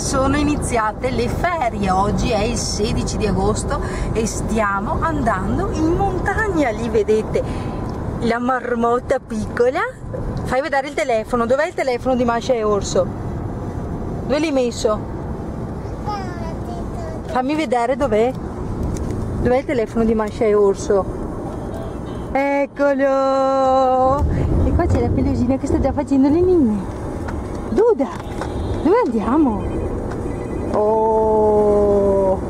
sono iniziate le ferie, oggi è il 16 di agosto e stiamo andando in montagna, lì vedete la marmotta piccola. Fai vedere il telefono, dov'è il telefono di Masha e Orso? Dove l'hai messo? Fammi vedere dov'è. Dov'è il telefono di Masha e Orso? Eccolo! E qua c'è la pelosina che sta già facendo le ninne. Duda, dove andiamo? Oh.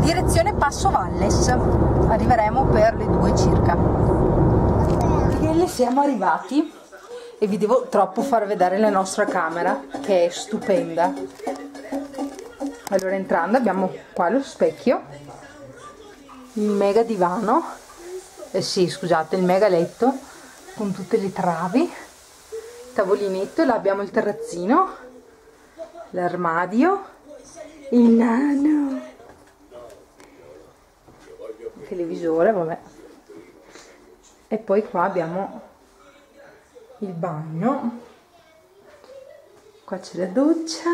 Direzione Passo Valles. Arriveremo per le due circa. Michele, siamo arrivati e vi devo troppo far vedere la nostra camera che è stupenda. Allora entrando abbiamo qua lo specchio, il mega divano, eh sì scusate il mega letto con tutte le travi tavolinetto là abbiamo il terrazzino l'armadio il nano il televisore vabbè. E poi qua abbiamo il bagno. Qua c'è la doccia.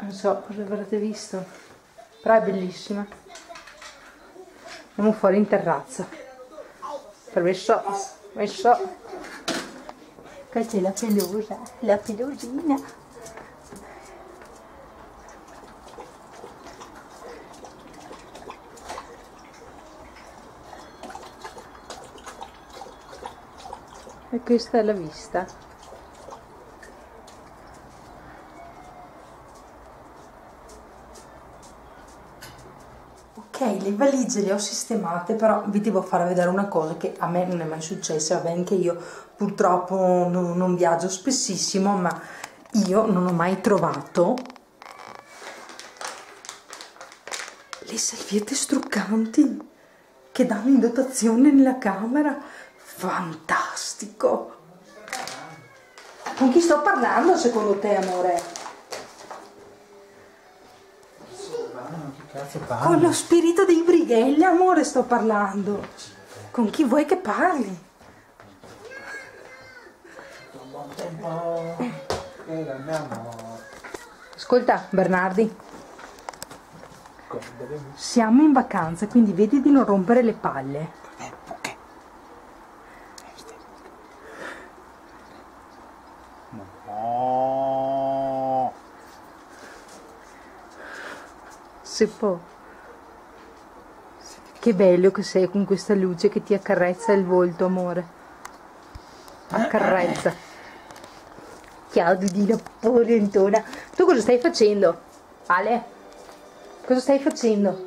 Non so cosa avrete visto però è bellissima. Andiamo fuori in terrazza. Permesso messo qua c'è la pelusa la pelusina e questa è la vista Le valigie le ho sistemate, però vi devo far vedere una cosa che a me non è mai successa, va bene che io purtroppo non, non viaggio spessissimo, ma io non ho mai trovato le salviette struccanti che danno in dotazione nella camera. Fantastico! Con chi sto parlando secondo te, amore? Con lo spirito dei brighelli, amore, sto parlando. Con chi vuoi che parli? Ascolta, Bernardi. Siamo in vacanza, quindi vedi di non rompere le palle. Si può. Che bello che sei con questa luce che ti accarezza il volto, amore. Accarezza. Ciao Dudina polentona. Tu cosa stai facendo? Ale? Cosa stai facendo?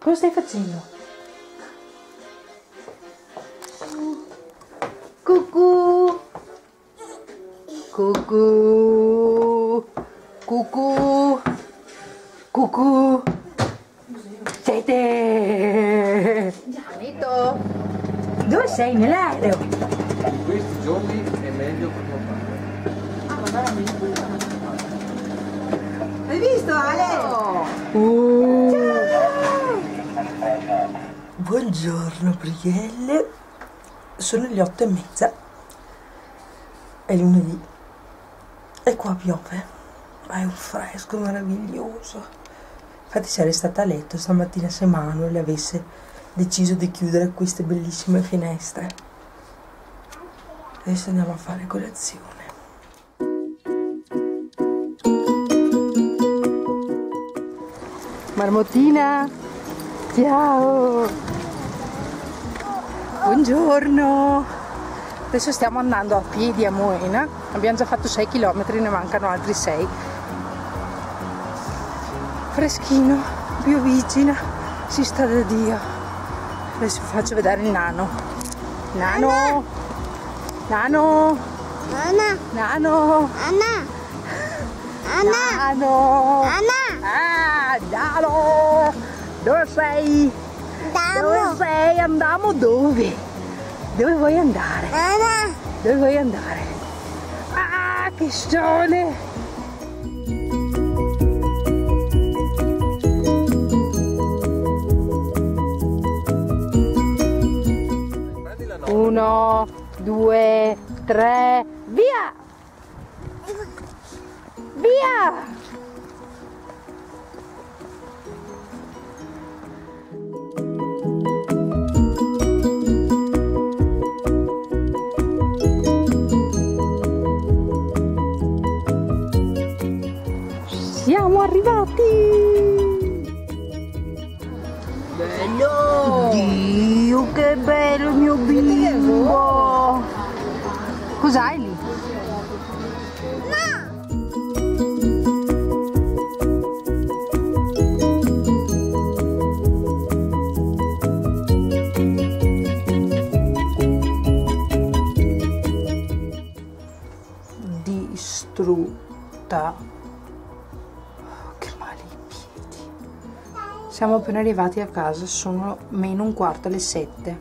Cosa stai facendo? Cucù. Cucù. Cucù. Cucù. Sei te. Gianito. Dove sei? Nell'aereo. In questi giorni è meglio per papà. Hai visto Ale? Uh. Buongiorno Brielle, sono le otto e mezza, è lunedì e qua piove, ma è un fresco meraviglioso. Infatti sarei stata a letto stamattina se Manuel avesse deciso di chiudere queste bellissime finestre. Adesso andiamo a fare colazione. Marmottina, ciao! Buongiorno! Adesso stiamo andando a piedi a Moena, abbiamo già fatto 6 km, ne mancano altri 6. Freschino, piovigina, si sta da Dio. Adesso vi faccio vedere il nano. Nano! Nano! Anna, Nano! Anna, Anna, Nano! Anna, Ah, Nano! Dove sei? Dove sei? Andiamo dove? Dove vuoi andare? Anna, Dove vuoi andare? Ah, che sole! Uno, due, tre, via! Via! Siamo arrivati! Cos'hai lì? Distrutta. I piedi. Siamo appena arrivati a casa, sono meno un quarto alle sette.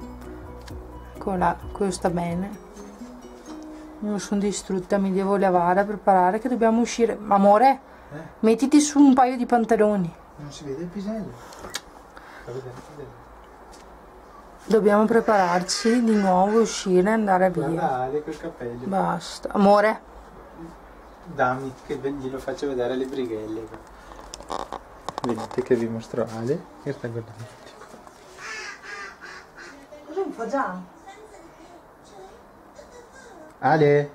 Eccola, bene. Io sono distrutta, mi devo lavare, preparare che dobbiamo uscire. Amore, Eh? mettiti su un paio di pantaloni. Non si vede il pisello. Dobbiamo prepararci di nuovo, uscire e andare via. Guarda Ale col cappello. Basta. Amore, Dammi che glielo faccio vedere le brighelle. Vedete che vi mostro Ale che sta guardando. cosa mi fa già? Ale!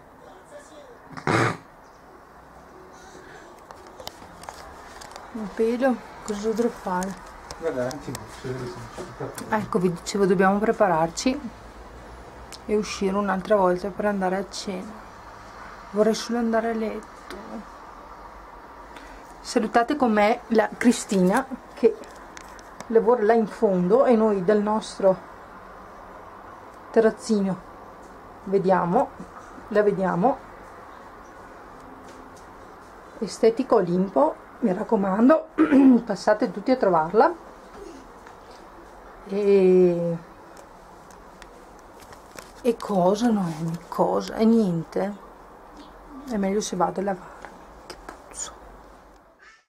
Un pelo, cosa dovrò fare? Guarda. Ecco, vi dicevo, dobbiamo prepararci e uscire un'altra volta per andare a cena. Vorrei solo andare a letto. Salutate con me la Cristina che lavora là in fondo e noi del nostro terrazzino vediamo, la vediamo. Estetico Olimpo, mi raccomando, passate tutti a trovarla. E... E cosa Noemi? Cosa? E niente. È meglio se vado a lavare.